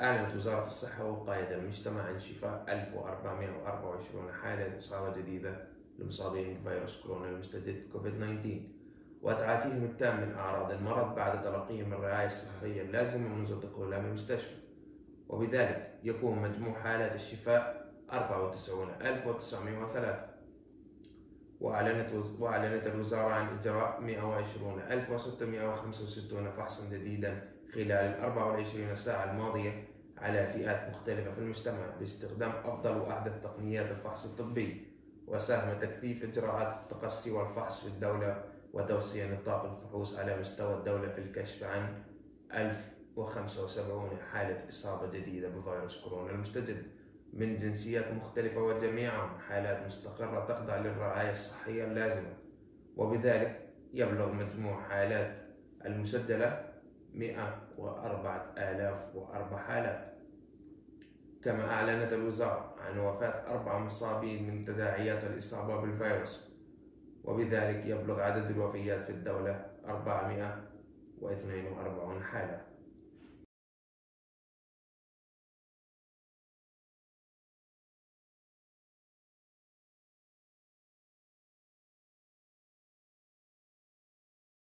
أعلنت وزارة الصحة ووقاية المجتمع عن شفاء 1424 حالة إصابة جديدة لمصابين بفيروس كورونا المستجد كوفيد 19 وتعافيهم التام من أعراض المرض بعد تلقيهم الرعاية الصحية اللازمة منذ دخولهم المستشفى. وبذلك يكون مجموع حالات الشفاء 94903 وأعلنت وأعلنت الوزارة عن إجراء 120665 فحصا جديدا خلال ال 24 ساعة الماضية على فئات مختلفة في المجتمع باستخدام أفضل وأحدث تقنيات الفحص الطبي وساهم تكثيف إجراءات التقصي والفحص في الدولة وتوسيع نطاق الفحوص على مستوى الدولة في الكشف عن 1075 حالة إصابة جديدة بفيروس كورونا المستجد. من جنسيات مختلفة وجميعهم حالات مستقرة تخضع للرعاية الصحية اللازمة. وبذلك يبلغ مجموع حالات المسجلة 104004 حالات. كما أعلنت الوزارة عن وفاة أربع مصابين من تداعيات الإصابة بالفيروس. وبذلك يبلغ عدد الوفيات في الدولة 442 حالة.